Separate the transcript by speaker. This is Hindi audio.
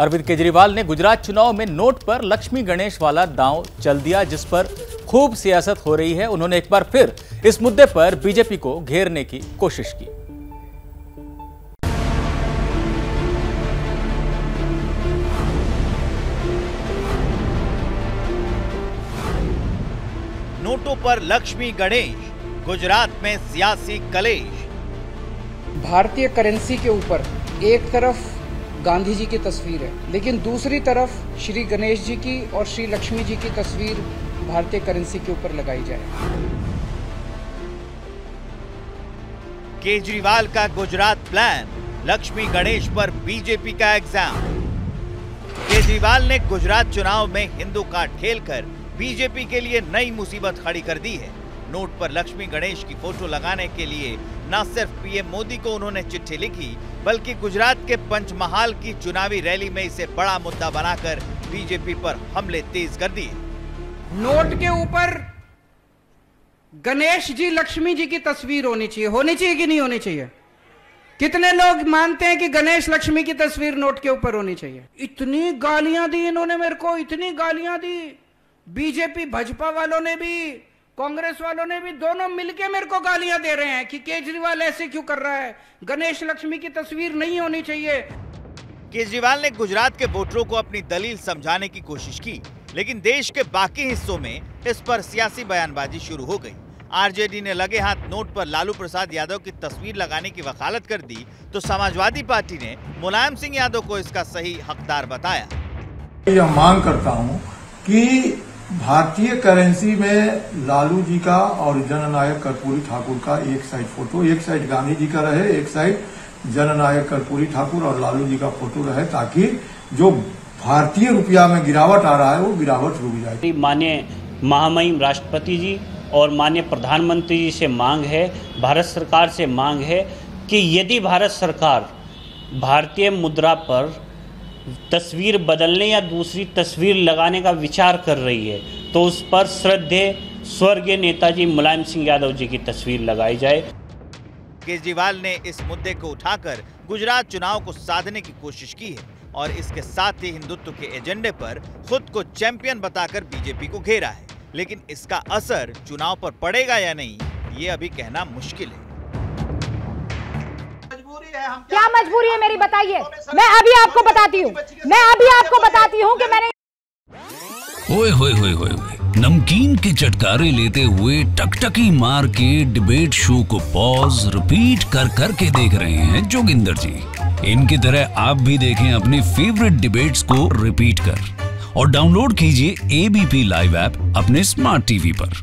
Speaker 1: अरविंद केजरीवाल ने गुजरात चुनाव में नोट पर लक्ष्मी गणेश वाला दांव चल दिया जिस पर खूब सियासत हो रही है। उन्होंने एक बार फिर इस मुद्दे पर बीजेपी को घेरने की कोशिश की।
Speaker 2: नोटों पर लक्ष्मी गणेश गुजरात में सियासी कलेश।
Speaker 3: भारतीय करेंसी के ऊपर एक तरफ़ गांधी जी की तस्वीर है। लेकिन दूसरी तरफ़ श्री गणेश जी की और श्री लक्ष्मी जी की तस्वीर भारतीय करेंसी के ऊपर लगाई जाए।
Speaker 2: केजरीवाल का गुजरात प्लान, लक्ष्मी गणेश पर बीजेपी का एग्ज़ाम। केजरीवाल ने गुजरात चुनाव में हिंदू कार्ड खेलकर बीजेपी के लिए नई मुसीबत खड़ी कर दी है। नोट पर लक्ष्मी गणेश की फ़ोटो लगाने के लिए न सिर्फ़ पीएम मोदी को उन्होंने चिट्ठी लिखी, बल्कि गुजरात के पंचमहाल की चुनावी रैली में इसे बड़ा मुद्दा बनाकर बीजेपी पर हमले तेज कर दिए।
Speaker 3: नोट के ऊपर गणेश जी, लक्ष्मी जी की तस्वीर होनी चाहिए। होनी चाहिए कि नहीं होनी चाहिए? कितने लोग मानते हैं कि गणेश, लक्ष्मी की तस्वीर नोट के ऊपर होनी चाहिए? इतनी गालियाँ दी इन्होंने मेरे को, इतनी गालियाँ दी। बीजेपी, भाजपा वालों ने भी कांग्रेस वालों ने भी दोनों मिलके मेरे को गालियाँ दे रहे हैं कि केजरीवाल ऐसे क्यों कर रहा है? गणेश लक्ष्मी की तस्वीर नहीं होनी चाहिए।
Speaker 2: केजरीवाल ने गुजरात के वोटरों को अपनी दलील समझाने की कोशिश की लेकिन देश के बाकी हिस्सों में इस पर सियासी बयानबाजी शुरू हो गई। आरजेडी ने लगे हाथ नोट पर लालू प्रसाद यादव की तस्वीर लगाने की वकालत कर दी तो समाजवादी पार्टी ने मुलायम सिंह यादव को इसका सही हकदार बताया।
Speaker 4: यह मांग करता हूँ कि भारतीय करेंसी में लालू जी का और जननायक कर्पूरी ठाकुर का एक साइड फ़ोटो एक साइड गांधी जी का रहे, एक साइड जननायक कर्पूरी ठाकुर और लालू जी का फ़ोटो रहे, ताकि जो भारतीय रुपया में गिरावट आ रहा है, वो गिरावट रुक जाए।
Speaker 5: मान्य महामहिम राष्ट्रपति जी और माननीय प्रधानमंत्री जी से मांग है, भारत सरकार से मांग है कि यदि भारत सरकार भारतीय मुद्रा पर तस्वीर बदलने या दूसरी तस्वीर लगाने का विचार कर रही है तो उस पर श्रद्धे स्वर्गीय नेताजी मुलायम सिंह यादव जी की तस्वीर लगाई जाए।
Speaker 2: केजरीवाल ने इस मुद्दे को उठाकर गुजरात चुनाव को साधने की कोशिश की है और इसके साथ ही हिंदुत्व के एजेंडे पर खुद को चैंपियन बताकर बीजेपी को घेरा है। लेकिन इसका असर चुनाव पर पड़ेगा या नहीं, ये अभी कहना मुश्किल है।
Speaker 6: क्या मजबूरी है मेरी बताइए? मैं अभी आपको बताती हूँ। मैं अभी आपको बताती हूँ कि मैंने
Speaker 7: ओए होए होए होए नमकीन के चटकारे लेते हुए टकटकी मार के डिबेट शो को पॉज रिपीट कर कर के देख रहे हैं जोगिंदर जी। इनकी तरह आप भी देखें अपने फेवरेट डिबेट्स को रिपीट कर। और डाउनलोड कीजिए एबीपी लाइव ऐप अपने स्मार्ट टीवी पर।